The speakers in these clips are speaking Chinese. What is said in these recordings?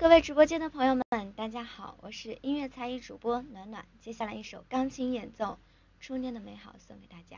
各位直播间的朋友们，大家好，我是音乐才艺主播暖暖。接下来一首钢琴演奏《初恋的美好》送给大家。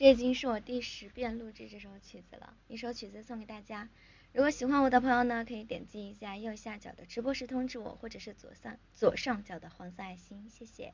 这已经是我第十遍录制这首曲子了，一首曲子送给大家。如果喜欢我的朋友呢，可以点击一下右下角的直播时通知我，或者是左上左上角的黄色爱心，谢谢。